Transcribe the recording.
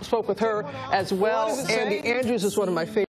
spoke with her as well. Andy Andrews is one of my favorites.